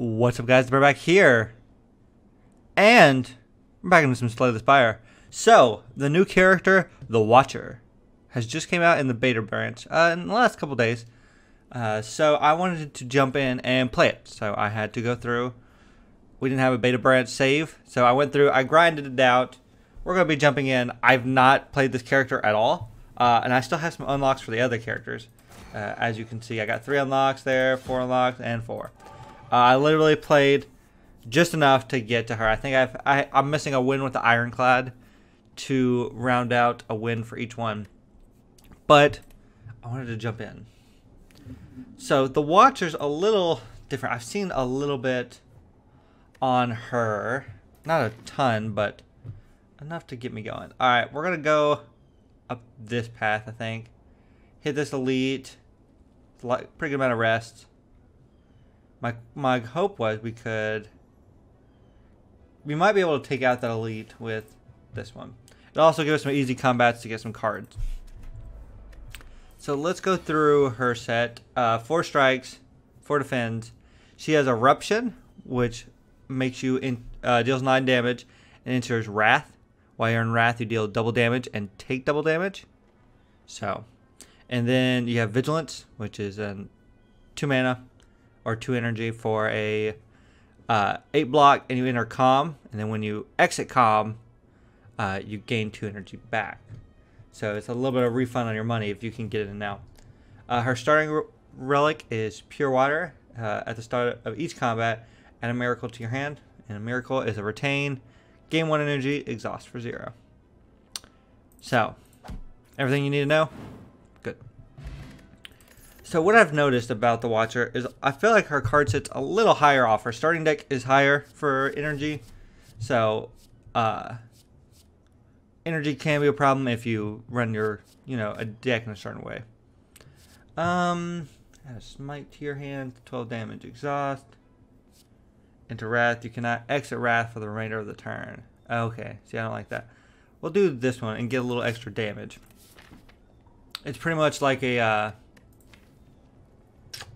What's up, guys? We're back here. And we're back into some Slay the Spire. So, the new character, the Watcher, has just came out in the beta branch uh, in the last couple days. Uh, so, I wanted to jump in and play it. So, I had to go through. We didn't have a beta branch save. So, I went through, I grinded it out. We're going to be jumping in. I've not played this character at all. Uh, and I still have some unlocks for the other characters. Uh, as you can see, I got three unlocks there, four unlocks, and four. Uh, I literally played just enough to get to her. I think I've, I, I'm missing a win with the Ironclad to round out a win for each one. But I wanted to jump in. So the Watcher's a little different. I've seen a little bit on her. Not a ton, but enough to get me going. All right, we're going to go up this path, I think. Hit this elite. Pretty good amount of rest. My my hope was we could we might be able to take out that elite with this one. It'll also give us some easy combats to get some cards. So let's go through her set. Uh, four strikes, four defends. She has eruption, which makes you in, uh, deals nine damage, and enters wrath. While you're in wrath, you deal double damage and take double damage. So, and then you have vigilance, which is an two mana or two energy for a uh, eight block, and you enter calm, and then when you exit calm, uh, you gain two energy back. So it's a little bit of refund on your money if you can get it in now. Uh, her starting re- relic is pure water. Uh, at the start of each combat, add a miracle to your hand, and a miracle is a retain, gain one energy, exhaust for zero. So, everything you need to know. So what I've noticed about the Watcher is I feel like her card sits a little higher off. Her starting deck is higher for energy. So uh, energy can be a problem if you run your, you know, a deck in a certain way. Um, smite to your hand, 12 damage exhaust. Into Wrath, you cannot exit Wrath for the remainder of the turn. Okay, see I don't like that. We'll do this one and get a little extra damage. It's pretty much like a... Uh,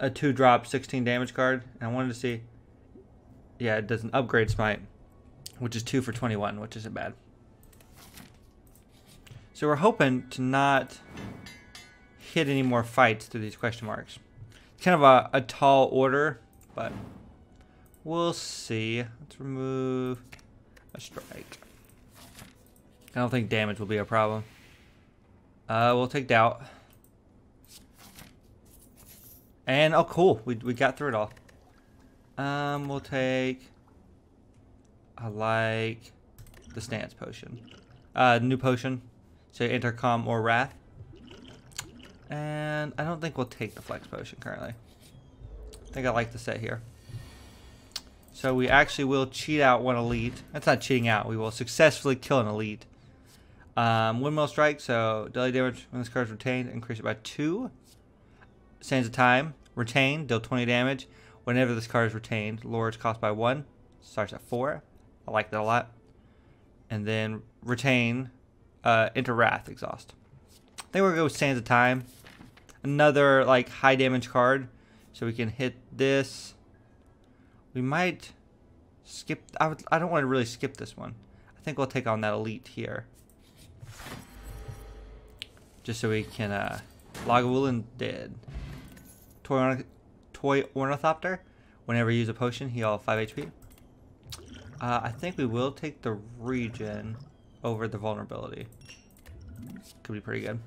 a two drop 16 damage card. And I wanted to see. Yeah, it does an upgrade smite, which is two for 21, which isn't bad. So we're hoping to not hit any more fights through these question marks. It's kind of a, a tall order, but we'll see. Let's remove a strike. I don't think damage will be a problem. Uh, we'll take doubt. And, oh cool, we, we got through it all. Um, we'll take, I like the stance potion. Uh, new potion, so intercom or wrath. And I don't think we'll take the flex potion currently. I think I like the set here. So we actually will cheat out one elite. That's not cheating out. We will successfully kill an elite. Um, windmill strike, so daily damage when this card is retained, increase it by two. Sands of Time, retain, deal 20 damage. Whenever this card is retained, lowers cost by 1. Starts at 4. I like that a lot. And then retain, uh, enter Wrath, exhaust. I think we're going to go with Sands of Time. Another, like, high damage card. So we can hit this. We might skip... I, would, I don't want to really skip this one. I think we'll take on that Elite here. Just so we can... Uh, Lagavulin dead. Toy, Toy Ornithopter. Whenever you use a potion, heal 5 HP. Uh, I think we will take the regen over the vulnerability. Could be pretty good.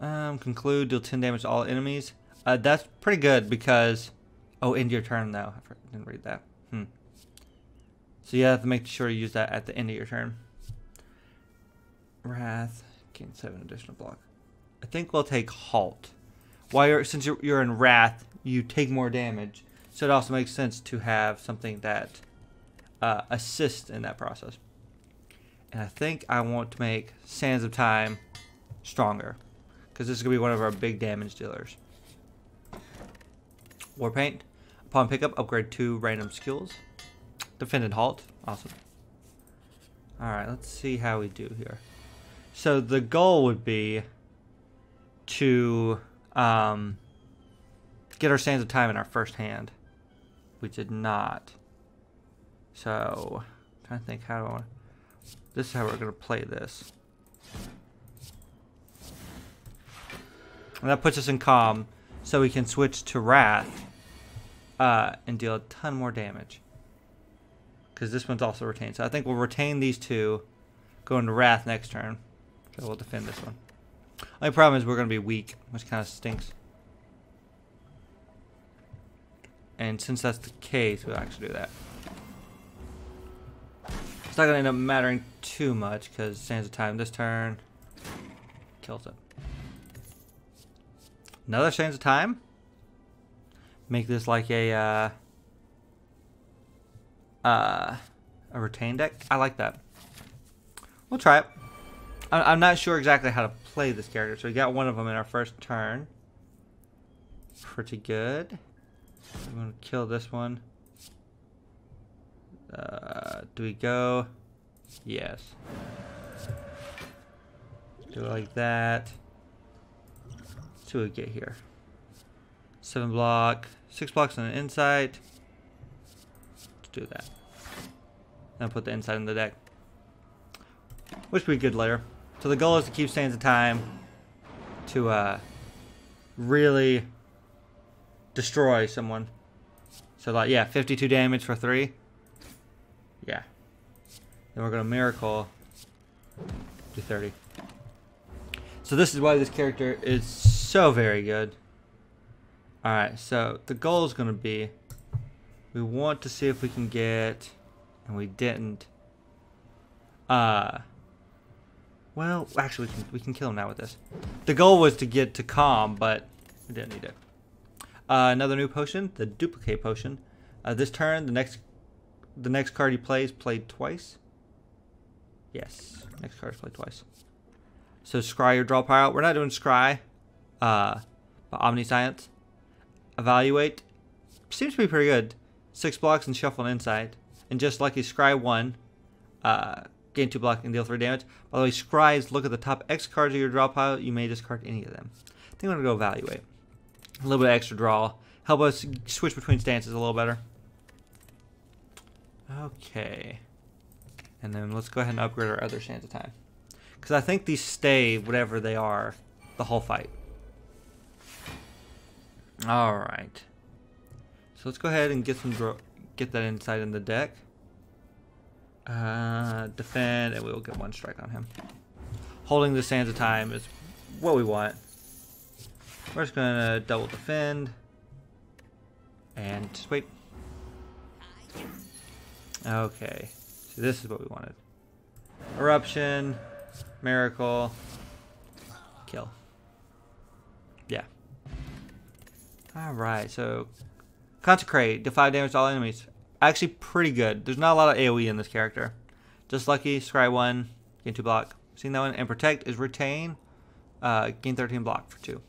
Um, conclude, deal 10 damage to all enemies. Uh, that's pretty good because... Oh, end your turn though. I didn't read that. Hmm. So you have to make sure you use that at the end of your turn. Wrath. Gain 7 additional block. I think we'll take Halt while you're since you're, you're in wrath, you take more damage. So it also makes sense to have something that uh, assists in that process. And I think I want to make Sands of Time stronger. Because this is going to be one of our big damage dealers. Warpaint. Upon pickup, upgrade two random skills. Defend and halt. Awesome. Alright, let's see how we do here. So the goal would be to um, get our Sands of Time in our first hand. We did not. So, I'm trying to think how do I want This is how we're going to play this. And that puts us in calm, so we can switch to Wrath uh, and deal a ton more damage. Because this one's also retained. So I think we'll retain these two, go into Wrath next turn. So we'll defend this one. Only problem is we're going to be weak, which kind of stinks. And since that's the case, we'll actually do that. It's not going to end up mattering too much because Sands of Time this turn kills it. Another Sands of Time? Make this like a, uh, uh, a retain deck? I like that. We'll try it. I'm not sure exactly how to play this character, so we got one of them in our first turn. Pretty good. I'm gonna kill this one. Uh, do we go? Yes. Do it like that. What we get here. Seven block, six blocks on the Insight. Let's do that. Then put the Insight in the deck. Which would be good later. So the goal is to keep Sands of Time to uh, really destroy someone. So like, yeah, 52 damage for three. Yeah. Then we're gonna Miracle do 30. So this is why this character is so very good. Alright, so the goal is gonna be we want to see if we can get and we didn't. Uh well, actually, we can, we can kill him now with this. The goal was to get to calm, but we didn't need it. Uh, another new potion, the duplicate potion. Uh, this turn, the next the next card he plays played twice. Yes, next card is played twice. So scry your draw pile. We're not doing scry, uh, but omniscience. Evaluate seems to be pretty good. Six blocks and shuffle an insight, and just lucky scry one. Uh, gain two block and deal three damage. By the way, scries look at the top X cards of your draw pile. You may discard any of them. I think I'm gonna go evaluate a little bit of extra draw. Help us switch between stances a little better. Okay. And then let's go ahead and upgrade our other Sands of Time. Because I think these stay, whatever they are, the whole fight. Alright. So let's go ahead and get some get that Insight in the deck. Uh, defend, and we will get one strike on him. Holding the Sands of Time is what we want. We're just gonna double defend. And just wait. Okay. So this is what we wanted. Eruption, Miracle, kill. Yeah. Alright, so Consecrate, do 5 damage to all enemies. Actually pretty good. There's not a lot of AoE in this character. Just lucky, scry 1, gain 2 block. Seen that one? And Protect is retain, uh, gain 13 block for 2.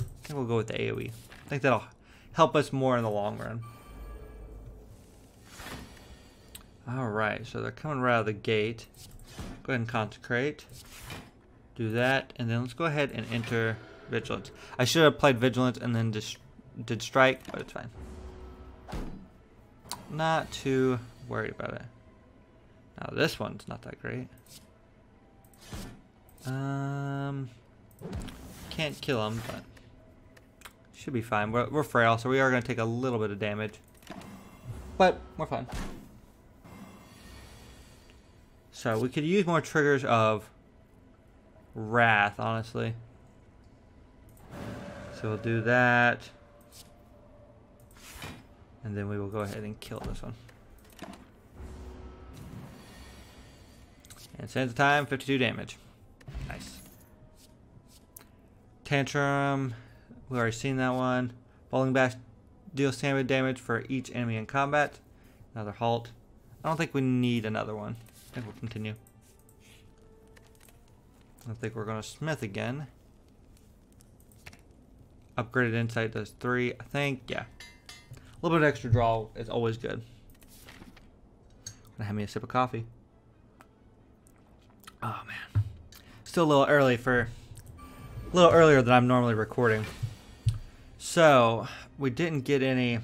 I think we'll go with the AoE. I think that'll help us more in the long run. Alright, so they're coming right out of the gate. Go ahead and consecrate. Do that, and then let's go ahead and enter Vigilance. I should have played Vigilance and then just did Strike, but it's fine. Not too worried about it. Now this one's not that great. Um, can't kill him, but should be fine. We're, we're frail, so we are going to take a little bit of damage. But we're fine. So we could use more triggers of Wrath, honestly. So we'll do that. And then we will go ahead and kill this one. And Sands of Time, 52 damage. Nice. Tantrum, we already seen that one. Bowling Bash deals standard damage for each enemy in combat. Another halt. I don't think we need another one. I think we'll continue. I think we're going to Smith again. Upgraded Insight does three, I think. Yeah. A little bit of extra draw is always good. Gonna have me a sip of coffee. Oh man. Still a little early for a little earlier than I'm normally recording. So, we didn't get any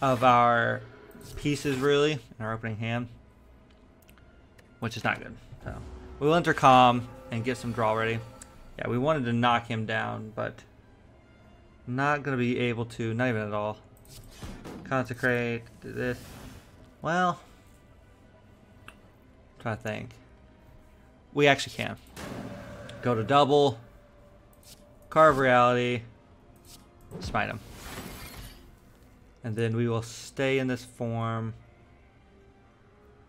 of our pieces really in our opening hand, which is not good. So, we'll intercom and get some draw ready. Yeah, we wanted to knock him down, but not going to be able to, not even at all. Consecrate, this. Well, I'm trying to think. We actually can. Go to double, carve reality, smite him. And then we will stay in this form.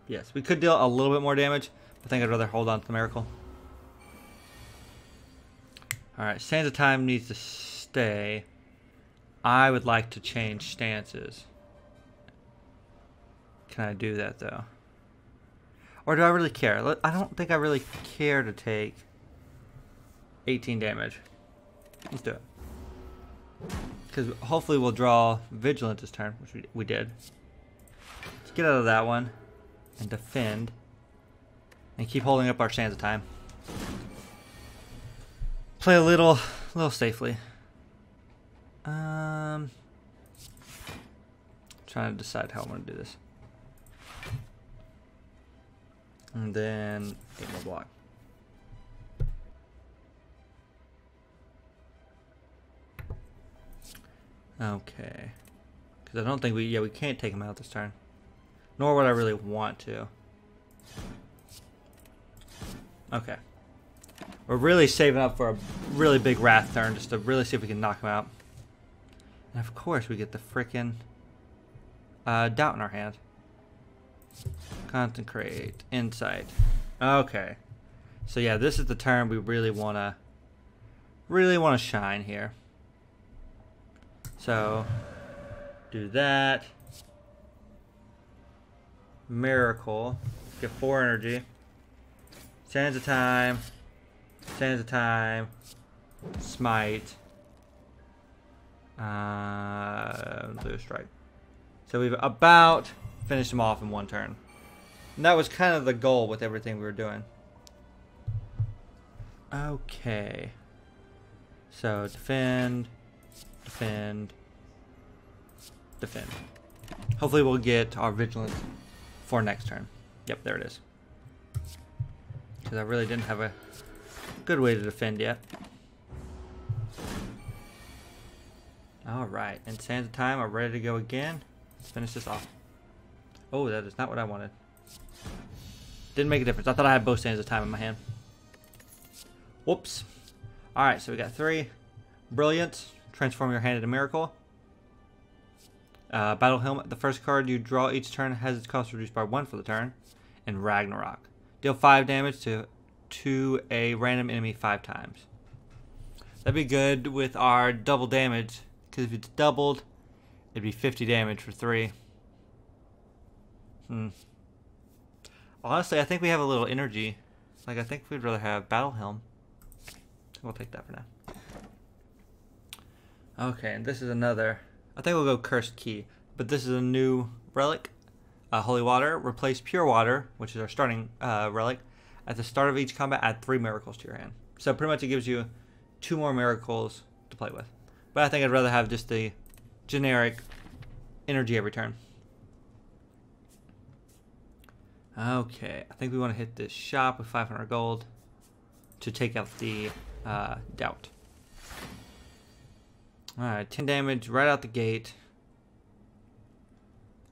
Yes, we could deal a little bit more damage. I think I'd rather hold on to the miracle. Alright, Sands of Time needs to stay. I would like to change stances. Can I do that though? Or do I really care? I don't think I really care to take 18 damage. Let's do it. Because hopefully we'll draw Vigilant this turn, which we, we did. Let's get out of that one and defend. And keep holding up our Sands of Time. Play a little, a little safely. Um, trying to decide how I want to do this. And then eight more block. Okay. Because I don't think we, yeah, we can't take him out this turn. Nor would I really want to. Okay. We're really saving up for a really big Wrath turn, just to really see if we can knock him out. And of course we get the frickin' uh, Doubt in our hand. Consecrate. Insight. Okay. So yeah, this is the turn we really want to really want to shine here. So, do that. Miracle. Get four energy. Sands of time. Sands of time. Smite. Blue strike. So we've about finished them off in one turn. And that was kind of the goal with everything we were doing. Okay. So defend defend, defend. Hopefully we'll get our vigilance for next turn. Yep, there it is. Because I really didn't have a good way to defend yet. Alright, and Sands of Time are ready to go again. Let's finish this off. Oh, that is not what I wanted. Didn't make a difference. I thought I had both Sands of Time in my hand. Whoops. Alright, so we got three. Brilliant. Transform your hand into a Miracle. Uh, Battle Helmet. The first card you draw each turn has its cost reduced by 1 for the turn. And Ragnarok. Deal 5 damage to, to a random enemy 5 times. That'd be good with our double damage. Because if it's doubled, it'd be 50 damage for 3. Hmm. Honestly, I think we have a little energy. Like, I think we'd rather have Battle Helm. We'll take that for now. Okay, and this is another. I think we'll go Cursed Key, but this is a new relic. Uh, Holy Water. Replace Pure Water, which is our starting uh, relic. At the start of each combat, add three miracles to your hand. So pretty much it gives you two more miracles to play with. But I think I'd rather have just the generic energy every turn. Okay, I think we want to hit this shop with 500 gold to take out the uh, doubt. Alright, 10 damage right out the gate.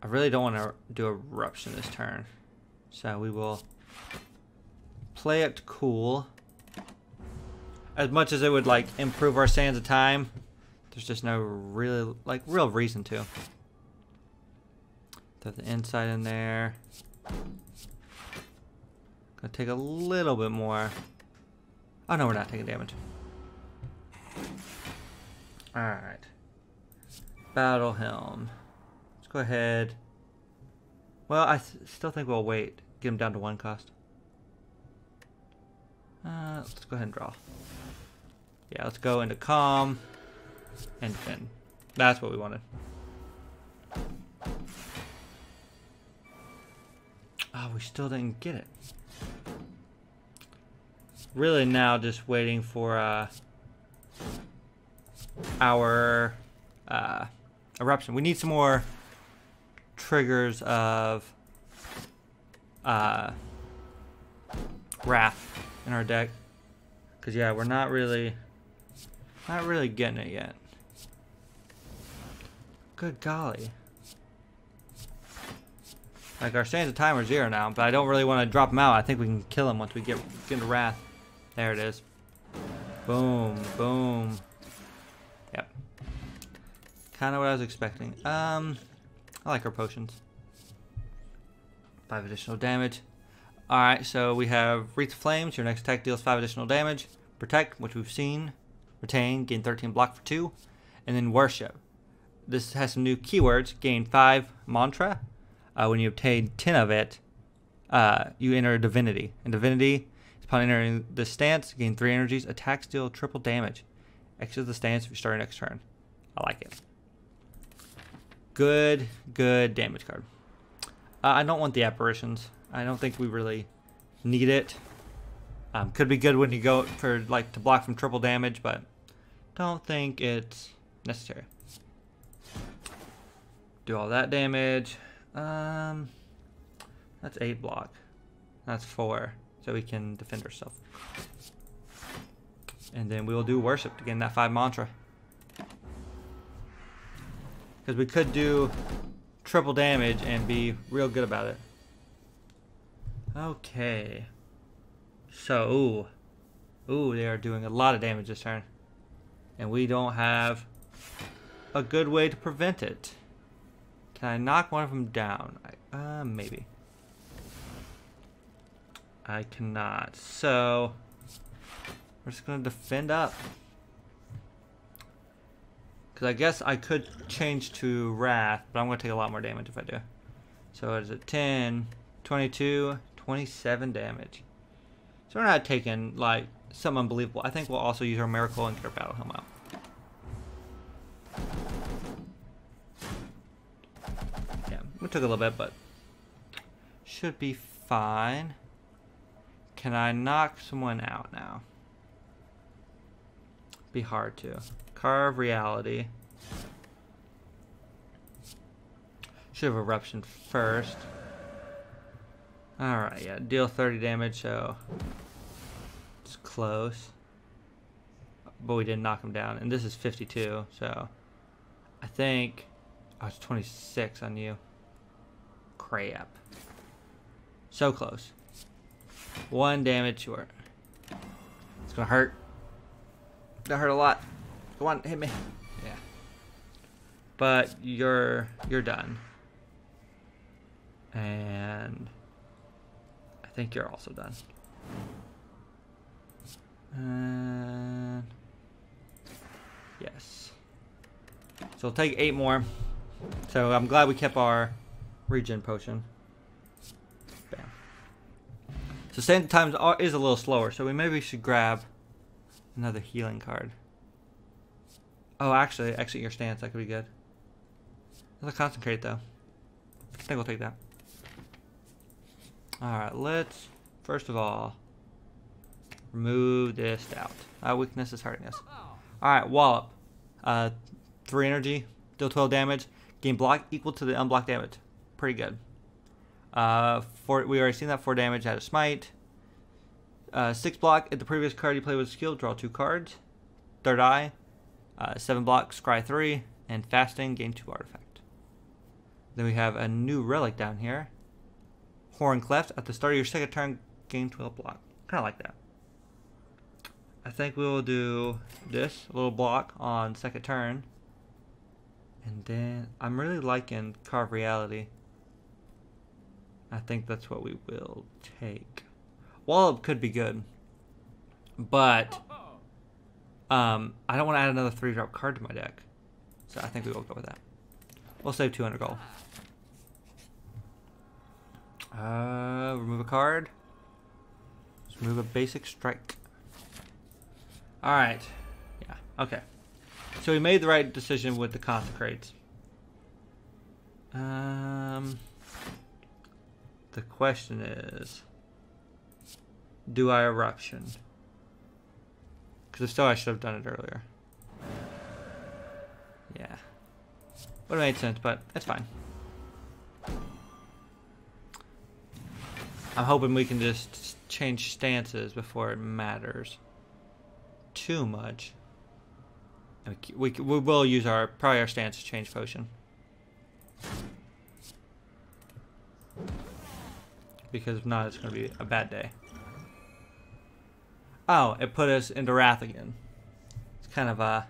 I really don't want to do Eruption this turn. So we will play it cool. As much as it would like improve our sands of time, there's just no really like real reason to. Throw the Insight in there. Gonna take a little bit more. Oh no, we're not taking damage. Alright. Battle Helm. Let's go ahead. Well, I still think we'll wait. Get him down to one cost. Uh, let's go ahead and draw. Yeah, let's go into Calm and Defend. That's what we wanted. Oh, we still didn't get it. Really now just waiting for uh, our uh, eruption. We need some more triggers of uh, wrath in our deck. Cause yeah, we're not really, not really getting it yet. Good golly. Like our sands of time timer zero now, but I don't really want to drop him out. I think we can kill him once we get get into wrath. There it is. Boom, boom. Yep. Kind of what I was expecting. Um, I like our potions. Five additional damage. Alright, so we have Wreath of Flames. Your next attack deals 5 additional damage. Protect, which we've seen. Retain, gain 13 block for 2. And then Worship. This has some new keywords. Gain 5 mantra. Uh, when you obtain 10 of it, uh, you enter divinity. And divinity, upon entering the stance, gain 3 energies. Attacks deal triple damage. Exit the stance if you start your next turn. I like it. Good, good damage card. Uh, I don't want the apparitions. I don't think we really need it. Um, could be good when you go for like to block from triple damage, but don't think it's necessary. Do all that damage. Um, that's eight block. That's four, so we can defend ourselves. And then we will do worship to gain that five mantra. Because we could do triple damage and be real good about it. Okay. So, ooh. Ooh, they are doing a lot of damage this turn. And we don't have a good way to prevent it. Can I knock one of them down? I, uh, maybe. I cannot. So, we're just going to defend up. Because I guess I could change to Wrath, but I'm going to take a lot more damage if I do. So, what is it? 10, 22, 27 damage. So we're not taking, like, something unbelievable. I think we'll also use our Miracle and get our Battle Helm out. We took a little bit, but should be fine. Can I knock someone out now? Be hard to. Carve Reality. Should have Eruption first. Alright, yeah, deal 30 damage, so it's close. But we didn't knock him down. And this is 52, so I think... Oh, was 26 on you. Crap. So close. One damage short. It's gonna hurt. That hurt a lot. Go on, hit me. Yeah. But you're you're done. And I think you're also done. And yes. So we'll take eight more. So I'm glad we kept our regen potion. Bam. So stand times are, is a little slower, so we maybe should grab another healing card. Oh, actually, exit your stance. That could be good. Let's concentrate though. I think we'll take that. Alright, let's, first of all, remove this doubt. Our weakness is hurting us. Alright, Wallop. Uh, 3 energy, deal 12 damage, gain block equal to the unblocked damage. Pretty good. Uh, four, we already seen that 4 damage, had a smite. Uh, 6 block, at the previous card you play with skill, draw 2 cards. Third eye, uh, 7 block, scry 3, and fasting, gain 2 artifact. Then we have a new relic down here. Horn Cleft. At the start of your second turn, gain 12 block. Kind of like that. I think we will do this little block on second turn. And then I'm really liking Carve Reality. I think that's what we will take. Wallop could be good. But um, I don't want to add another 3-drop card to my deck. So I think we will go with that. We'll save 200 gold. Uh, remove a card. Let's remove a basic strike. Alright. Yeah, okay. So we made the right decision with the consecrates. Um, the question is, do I eruption? Because if so, I should have done it earlier. Yeah. Would have made sense, but that's fine. I'm hoping we can just change stances before it matters too much. We, we, we will use our probably our stance change potion. Because if not, it's going to be a bad day. Oh, it put us into Wrath again. It's kind of a,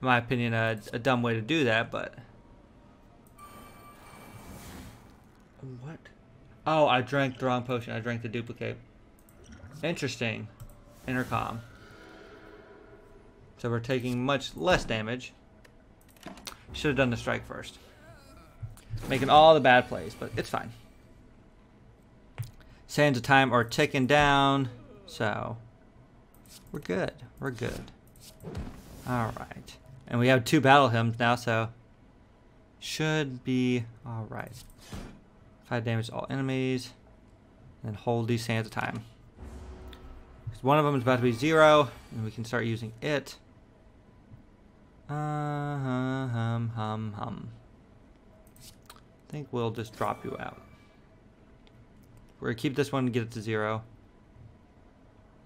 in my opinion, a, a dumb way to do that, but... What? Oh, I drank the wrong potion. I drank the duplicate. Interesting. Intercom. So we're taking much less damage. Should have done the strike first. Making all the bad plays, but it's fine. Sands of time are ticking down, so we're good. We're good. All right. And we have two battle hymns now, so should be all right. Five damage to all enemies, and hold these sands of time. Because One of them is about to be zero, and we can start using it. Uh, hum, hum, hum. I think we'll just drop you out. We're gonna keep this one and get it to zero.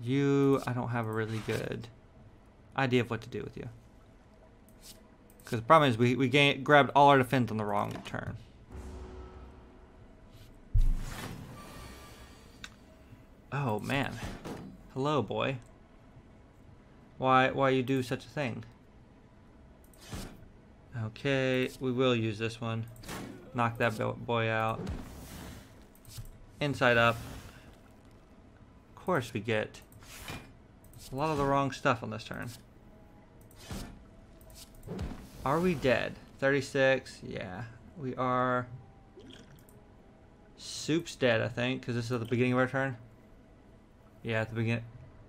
You, I don't have a really good idea of what to do with you. Because the problem is we, we gain, grabbed all our defense on the wrong turn. Oh, man. Hello, boy. Why, why you do such a thing? Okay, we will use this one. Knock that boy out. Insight up. Of course we get a lot of the wrong stuff on this turn. Are we dead? 36? Yeah, we are. Soup's dead, I think, because this is at the beginning of our turn. Yeah, at the beginning.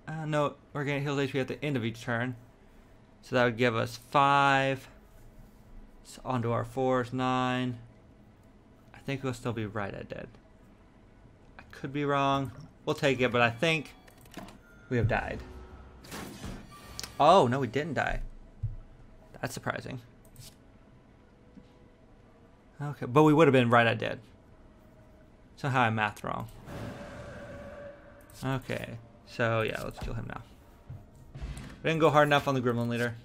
Uh, no, we're getting healed HP at the end of each turn. So that would give us five. So onto our fours, nine. I think we'll still be right at dead. I could be wrong. We'll take it, but I think we have died. Oh, no, we didn't die. That's surprising. Okay, but we would have been right at dead. Somehow I mathed wrong. Okay, so yeah, let's kill him now. We didn't go hard enough on the Gremlin Leader.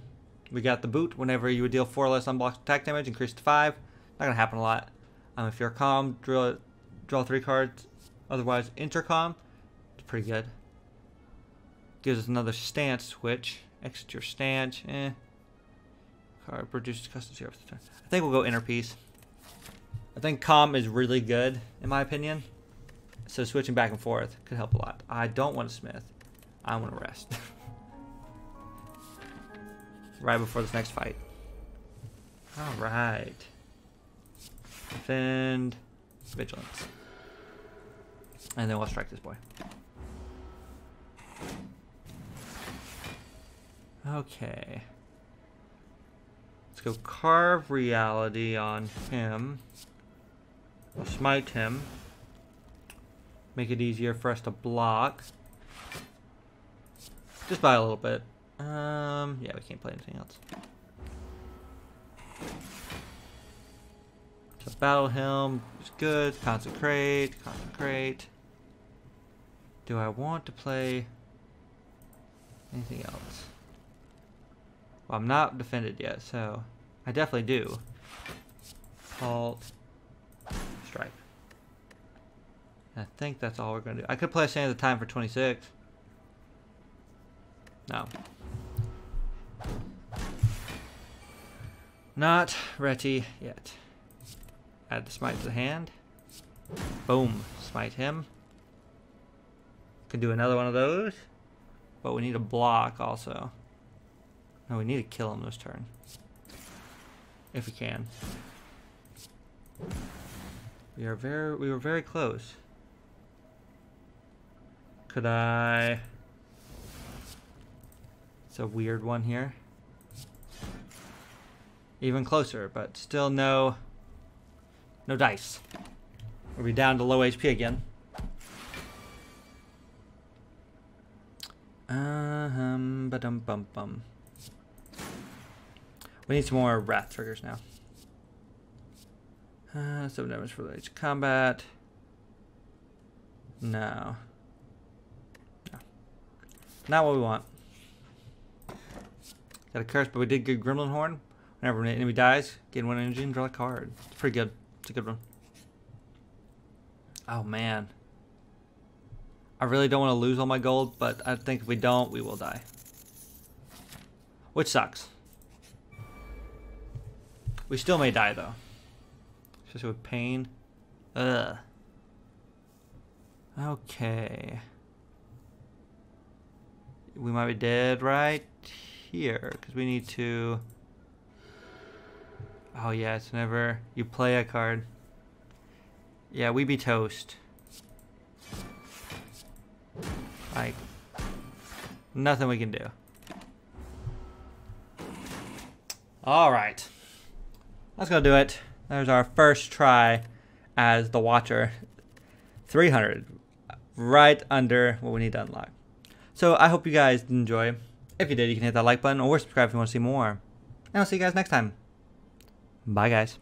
We got the boot. Whenever you would deal 4 less unblocked attack damage, increase to 5. Not going to happen a lot. Um, if you're calm, draw, draw 3 cards. Otherwise, intercom. Pretty good. Gives us another stance switch. Exit your stance. Eh. Card produces custom. I think we'll go inner peace. I think Calm is really good, in my opinion. So switching back and forth could help a lot. I don't want to smith. I want to rest. right before this next fight. Alright. Defend. Vigilance. And then we'll strike this boy. Okay. Let's go carve reality on him. We'll smite him. Make it easier for us to block. Just by a little bit. Um, yeah, we can't play anything else. So Battle Hymn is good. Consecrate, Consecrate. Do I want to play anything else? Well, I'm not defended yet, so I definitely do. Halt. Strike. I think that's all we're going to do. I could play Sand of the Time for 26. No. Not ready yet. Add the smite to the hand. Boom. Smite him. Do another one of those. But we need a block also. No, we need to kill him this turn. If we can. We are very we were very close. Could I It's a weird one here even closer, but still no no dice. We'll be down to low HP again. Um, ba dum bum bum. We need some more wrath triggers now. Uh, damage for each combat. No. no. Not what we want. Got a curse, but we did get Gremlin Horn. Whenever an enemy dies, gain one energy and draw a card. It's pretty good. It's a good one. Oh man. I really don't want to lose all my gold, but I think if we don't, we will die. Which sucks. We still may die though. Especially with pain. Ugh. Okay. We might be dead right here, because we need to... Oh yeah, it's whenever you play a card. Yeah, we be toast. Like, nothing we can do. Alright. That's gonna do it. There's our first try as the Watcher. 300. Right under what we need to unlock. So I hope you guys enjoy. If you did, you can hit that like button or subscribe if you want to see more. And I'll see you guys next time. Bye, guys.